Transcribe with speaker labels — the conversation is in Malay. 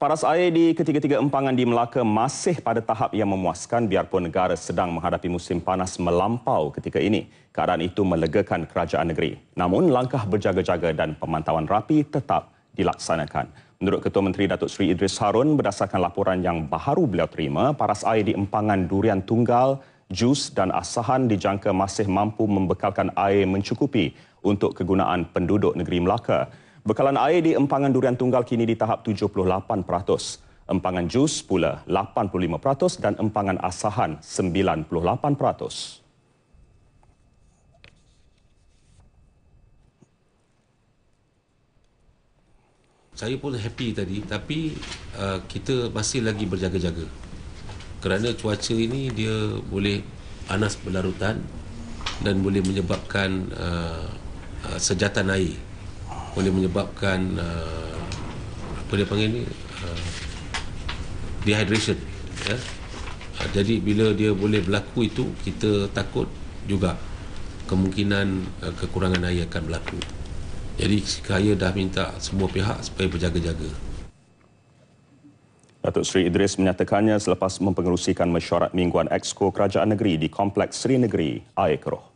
Speaker 1: Paras air di ketiga-tiga empangan di Melaka masih pada tahap yang memuaskan biarpun negara sedang menghadapi musim panas melampau ketika ini. Keadaan itu melegakan kerajaan negeri. Namun langkah berjaga-jaga dan pemantauan rapi tetap dilaksanakan. Menurut Ketua Menteri Datuk Seri Idris Harun, berdasarkan laporan yang baharu beliau terima, paras air di empangan durian tunggal, jus dan asahan dijangka masih mampu membekalkan air mencukupi untuk kegunaan penduduk negeri Melaka. Bekalan air di empangan durian tunggal kini di tahap 78%. Empangan jus pula 85% dan empangan asahan 98%.
Speaker 2: Saya pun happy tadi tapi uh, kita masih lagi berjaga-jaga. Kerana cuaca ini dia boleh panas berlarutan dan boleh menyebabkan uh, uh, sejatan air boleh menyebabkan uh, apa dia panggil ni uh, dehydration ya. Uh, jadi bila dia boleh berlaku itu kita takut juga kemungkinan uh, kekurangan air akan berlaku. Jadi saya dah minta semua pihak supaya berjaga-jaga.
Speaker 1: Datuk Seri Idris menyatakannya selepas mempengerusikan mesyuarat mingguan Exco Kerajaan Negeri di Kompleks Seri Negeri Air Keroh.